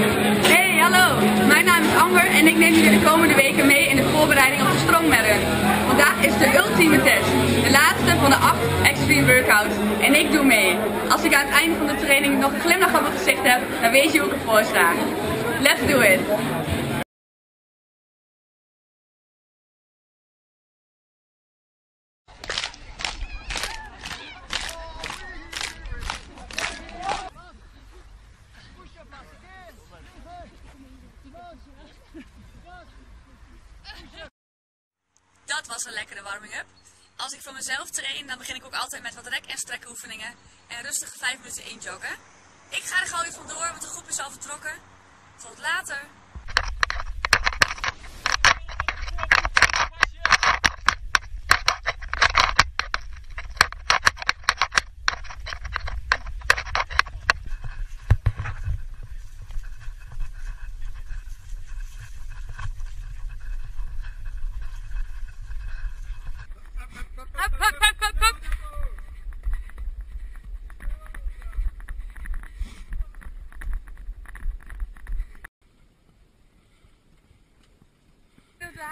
Hey, hallo. Mijn naam is Amber en ik neem jullie de komende weken mee in de voorbereiding op de Strongman Vandaag is de ultieme test. De laatste van de acht extreme workouts. En ik doe mee. Als ik aan het einde van de training nog een glimlach op mijn gezicht heb, dan weet je hoe ik ervoor sta. Let's do it. Was een lekkere warming-up. Als ik voor mezelf train, dan begin ik ook altijd met wat rek- en strekoefeningen en rustige 5 minuten injoggen. Ik ga er gewoon weer vandoor, want de groep is al vertrokken. Tot later. We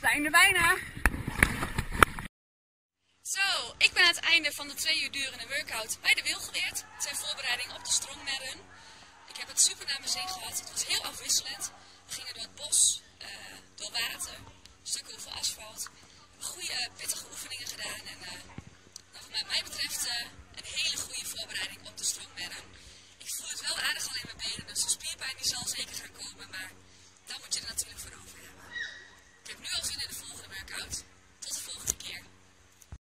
zijn er bijna. Zo, ik ben aan het einde van de twee uur durende workout bij de Wilgeweerd. Ter voorbereiding op de Strongman Run. Ik heb het super naar mijn zin gehad. Het was heel afwisselend. We gingen door het bos, eh, door water, stukken over asfalt. Goede, pittige oefeningen gedaan. En eh, nou, wat mij betreft eh, een hele goede voorbereiding op de Run. Ik voel het wel aardig al in mijn benen, dus de spierpijn die zal zeker gaan komen. Maar dan moet je er natuurlijk voor over hebben. Ik heb nu al zin in de volgende workout.